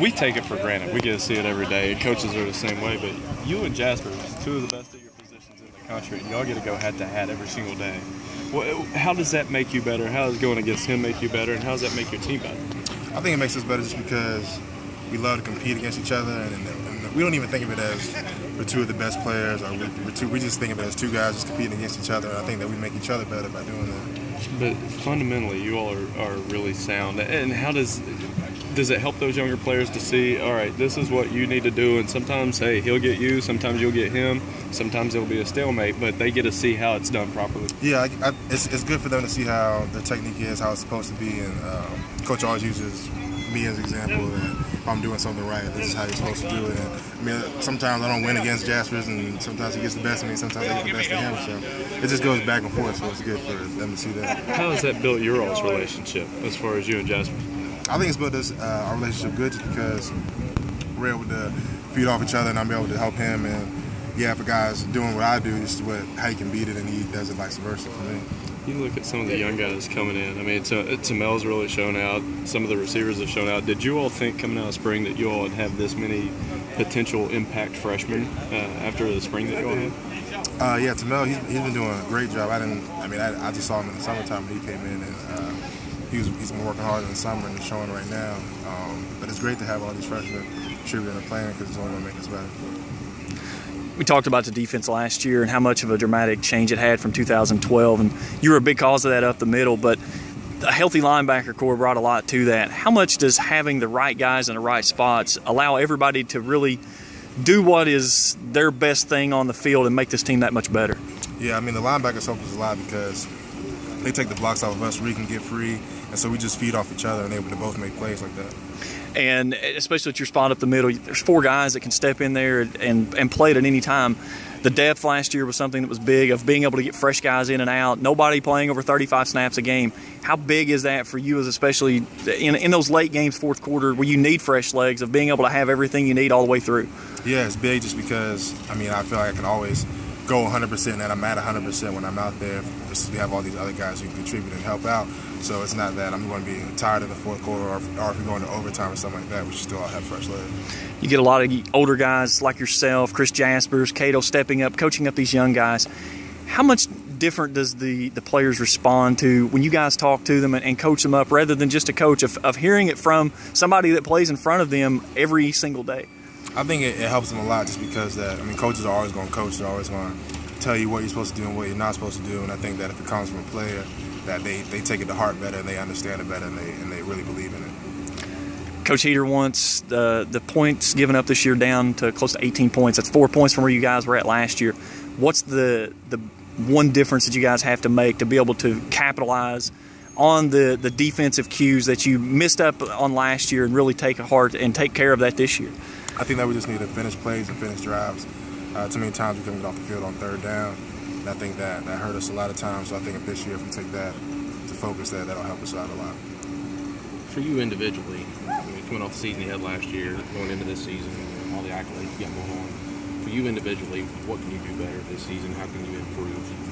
we take it for granted. We get to see it every day, coaches are the same way. But you and Jasper, two of the best at your positions in the country, and y'all get to go head to head every single day. How does that make you better? How does going against him make you better, and how does that make your team better? I think it makes us better just because we love to compete against each other, and, and we don't even think of it as we're two of the best players, or we're two. We just think of it as two guys just competing against each other. And I think that we make each other better by doing that. But fundamentally, you all are, are really sound. And how does does it help those younger players to see, all right, this is what you need to do? And sometimes, hey, he'll get you. Sometimes you'll get him. Sometimes it'll be a stalemate. But they get to see how it's done properly. Yeah, I, I, it's, it's good for them to see how the technique is, how it's supposed to be. And um, coach always uses me as an example that if I'm doing something right, this is how you're supposed to do it. And, I mean, sometimes I don't win against Jasperse, and sometimes he gets the best of me, sometimes I get the best of him. So it just goes back and forth, so it's good for them to see that. How has that built your all's relationship as far as you and Jasper? I think it's built this, uh, our relationship good because we're able to feed off each other and I'm able to help him. And yeah, if a guy's doing what I do, this is what how he can beat it, and he does it vice versa for me. You look at some of the young guys coming in. I mean, Tamel's really shown out. Some of the receivers have shown out. Did you all think coming out of spring that you all would have this many potential impact freshmen uh, after the spring that you all had? Uh, yeah, Tamel, he's, he's been doing a great job. I didn't. I mean, I, I just saw him in the summertime when he came in, and uh, he was, he's been working hard in the summer and showing right now. Um, but it's great to have all these freshmen contributing and playing because it's only going to make us better. We talked about the defense last year and how much of a dramatic change it had from 2012, and you were a big cause of that up the middle. But a healthy linebacker core brought a lot to that. How much does having the right guys in the right spots allow everybody to really do what is their best thing on the field and make this team that much better? Yeah, I mean the linebackers help us a lot because they take the blocks off of us, we can get free, and so we just feed off each other and able to both make plays like that. And especially at your spot up the middle, there's four guys that can step in there and, and play it at any time. The depth last year was something that was big of being able to get fresh guys in and out. Nobody playing over 35 snaps a game. How big is that for you, as especially in, in those late games, fourth quarter, where you need fresh legs of being able to have everything you need all the way through? Yeah, it's big just because I mean I feel like I can always go 100% and I'm at 100% when I'm out there. We have all these other guys who contribute and help out. So it's not that I'm going to be tired in the fourth quarter or if, or if we're going to overtime or something like that, we should still all have fresh legs. You get a lot of older guys like yourself, Chris Jasperse, Cato stepping up, coaching up these young guys. How much different does the, the players respond to when you guys talk to them and, and coach them up rather than just a coach of, of hearing it from somebody that plays in front of them every single day? I think it, it, helps them a lot just because that I mean coaches are always going to coach. They're always going to tell you what you're supposed to do and what you're not supposed to do. And I think that if it comes from a player, that they, they take it to heart better and they understand it better and they and they really believe in it. Coach Heater wants the the points given up this year down to close to 18 points. That's four points from where you guys were at last year. What's the the one difference that you guys have to make to be able to capitalize? on the, the defensive cues that you missed up on last year and really take a heart and take care of that this year? I think that we just need to finish plays and finish drives. Uh, too many times we couldn't get off the field on third down. And I think that, that hurt us a lot of times. So I think if this year, if we take that to focus that, that'll help us out a lot. For you individually, I mean, coming off the season you had last year, going into this season, all the accolades you got going on, for you individually, what can you do better this season? How can you improve?